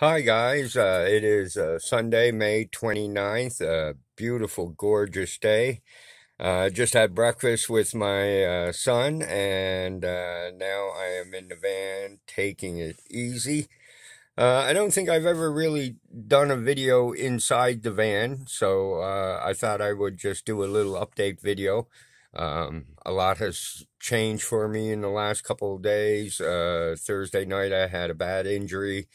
Hi guys, uh, it is uh, Sunday, May 29th, a beautiful, gorgeous day. Uh, just had breakfast with my uh, son and uh, now I am in the van taking it easy. Uh, I don't think I've ever really done a video inside the van, so I thought I would just do a little update video. Um, a lot has changed for me in the last couple of days. Thursday night I had a bad injury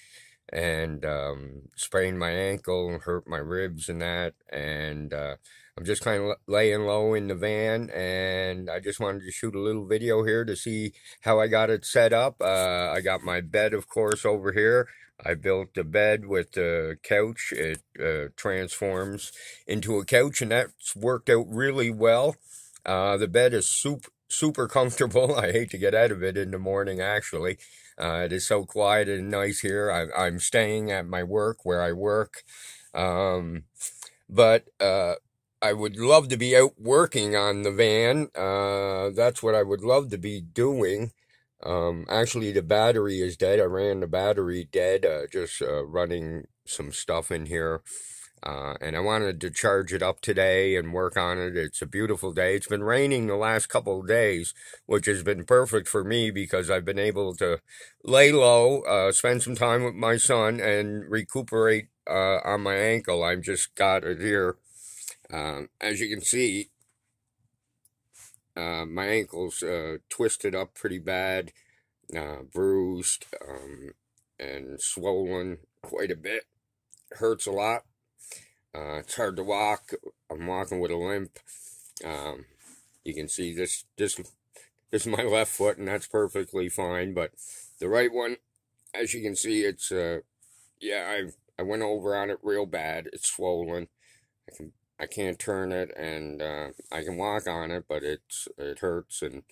and um, sprained my ankle and hurt my ribs and that. And uh, I'm just kind of laying low in the van, and I just wanted to shoot a little video here to see how I got it set up. Uh, I got my bed, of course, over here. I built the bed with the couch. It uh, transforms into a couch, and that's worked out really well. Uh, the bed is super, super comfortable. I hate to get out of it in the morning, actually. Uh, it is so quiet and nice here. I, am staying at my work where I work. Um, but uh, I would love to be out working on the van. Uh, that's what I would love to be doing. Um, actually, the battery is dead. I ran the battery dead, uh, just uh, running some stuff in here. Uh, and I wanted to charge it up today and work on it. It's a beautiful day. It's been raining the last couple of days, which has been perfect for me because I've been able to lay low, uh, spend some time with my son, and recuperate uh, on my ankle. I've just got it here. Um, as you can see, uh, my ankle's uh, twisted up pretty bad, uh, bruised, um, and swollen quite a bit. Hurts a lot. Uh, it's hard to walk. I'm walking with a limp. Um, you can see this, this, this is my left foot and that's perfectly fine. But the right one, as you can see, it's, uh, yeah, I, I went over on it real bad. It's swollen. I can, I can't turn it and, uh, I can walk on it, but it's, it hurts. And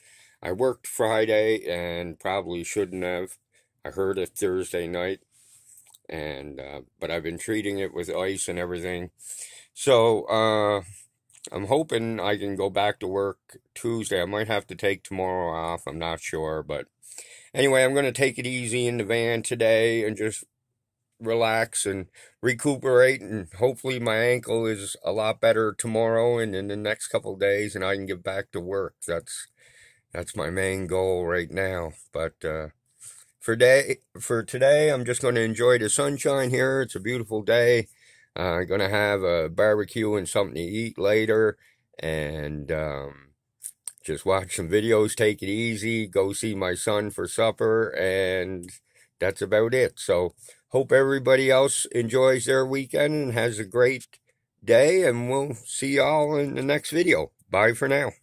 I worked Friday and probably shouldn't have. I heard it Thursday night and uh, but I've been treating it with ice and everything. So uh, I'm hoping I can go back to work Tuesday. I might have to take tomorrow off. I'm not sure, but anyway, I'm going to take it easy in the van today and just relax and recuperate and hopefully my ankle is a lot better tomorrow and in the next couple days and I can get back to work. That's that's my main goal right now. But uh for day for today, I'm just going to enjoy the sunshine here. It's a beautiful day. Uh, I'm going to have a barbecue and something to eat later, and um, just watch some videos, take it easy, go see my son for supper, and that's about it. So, hope everybody else enjoys their weekend and has a great day, and we'll see y'all in the next video. Bye for now.